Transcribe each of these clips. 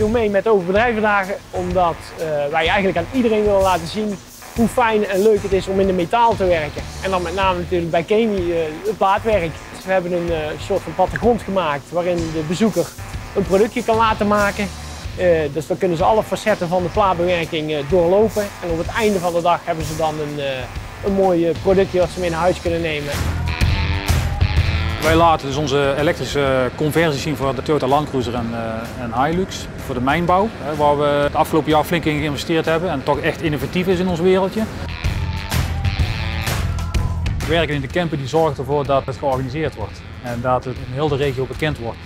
doen mee met Open Bedrijvendagen omdat uh, wij eigenlijk aan iedereen willen laten zien hoe fijn en leuk het is om in de metaal te werken. En dan met name natuurlijk bij Kemi uh, het plaatwerk. We hebben een uh, soort van plattegrond gemaakt waarin de bezoeker een productje kan laten maken. dus dan kunnen ze alle facetten van de plaatbewerking doorlopen. En op het einde van de dag hebben ze dan een, een mooi productje dat ze mee naar huis kunnen nemen. Wij laten dus onze elektrische conversie zien voor de Toyota Land Cruiser en, uh, en Hilux. Voor de mijnbouw, hè, waar we het afgelopen jaar flink in geïnvesteerd hebben en toch echt innovatief is in ons wereldje. Werken in de camper die zorgt ervoor dat het georganiseerd wordt en dat het in heel de regio bekend wordt.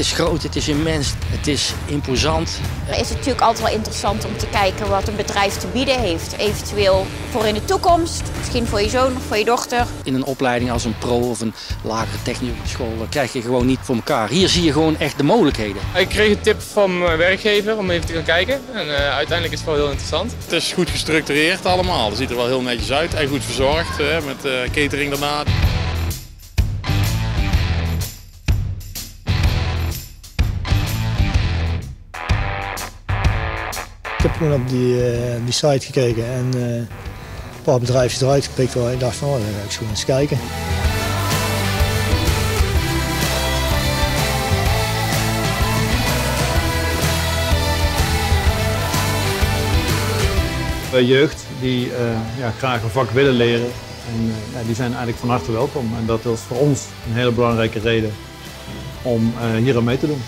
Het is groot, het is immens, het is imposant. Het is natuurlijk altijd wel interessant om te kijken wat een bedrijf te bieden heeft. Eventueel voor in de toekomst, misschien voor je zoon of voor je dochter. In een opleiding als een pro of een lagere technische school krijg je gewoon niet voor elkaar. Hier zie je gewoon echt de mogelijkheden. Ik kreeg een tip van mijn werkgever om even te gaan kijken. En uh, uiteindelijk is het wel heel interessant. Het is goed gestructureerd allemaal. Het ziet er wel heel netjes uit en goed verzorgd met uh, catering daarna. Ik heb toen op die, uh, die site gekeken en uh, een paar bedrijfjes eruit gepikt waar ik dacht van, oh, ga ik zo eens kijken. Jeugd die uh, ja, graag een vak willen leren, en, ja, die zijn eigenlijk van harte welkom. En dat is voor ons een hele belangrijke reden om hier aan mee te doen.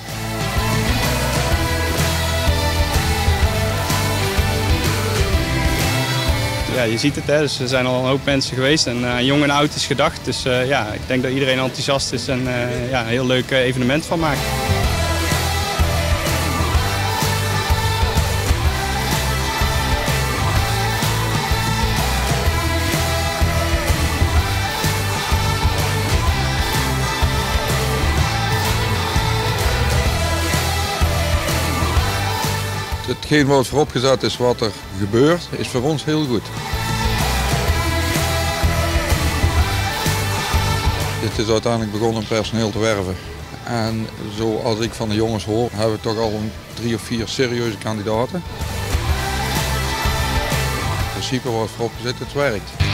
Ja, je ziet het, hè, dus er zijn al een hoop mensen geweest en uh, jong en oud is gedacht. Dus uh, ja, ik denk dat iedereen enthousiast is en uh, ja, een heel leuk evenement van maakt. Hetgeen wat vooropgezet is wat er gebeurt, is voor ons heel goed. Dit is uiteindelijk begonnen personeel te werven. En zoals ik van de jongens hoor, hebben we toch al een drie of vier serieuze kandidaten. In principe wordt voorop gezet, het werkt.